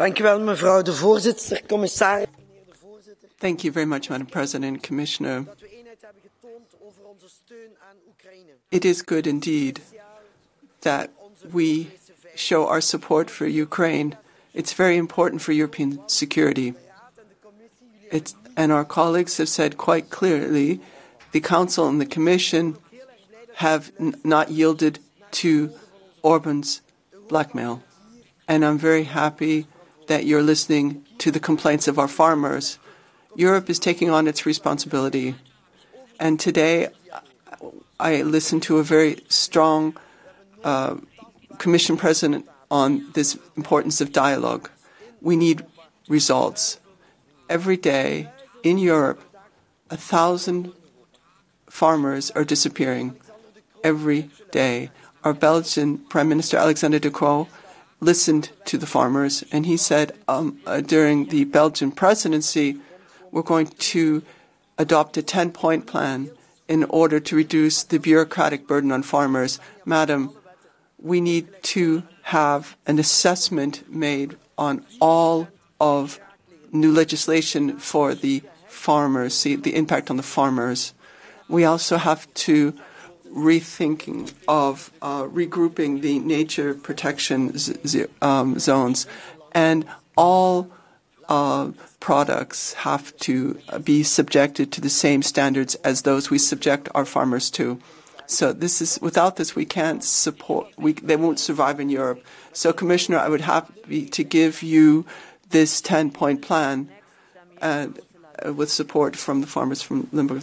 Dank u wel, mevrouw de voorzitter, commissaris. Thank you very much, Madam President, Commissioner. It is good indeed that we show our support for Ukraine. It's very important for European security. It's, and our colleagues have said quite clearly the Council and the Commission have not yielded to Orban's blackmail. And I'm very happy that you're listening to the complaints of our farmers. Europe is taking on its responsibility. And today, I listened to a very strong uh, Commission President on this importance of dialogue. We need results. Every day in Europe, a thousand farmers are disappearing. Every day. Our Belgian Prime Minister Alexander De Croo listened to the farmers, and he said um, uh, during the Belgian presidency, we're going to adopt a 10 point plan in order to reduce the bureaucratic burden on farmers. Madam, we need to have an assessment made on all of new legislation for the farmers, see the impact on the farmers. We also have to rethinking of uh, regrouping the nature protection um, zones, and all uh, products have to be subjected to the same standards as those we subject our farmers to. So this is without this we can't support. They won't survive in Europe. So, Commissioner, I would happy to give you this ten-point plan, and uh, with support from the farmers from Limburg.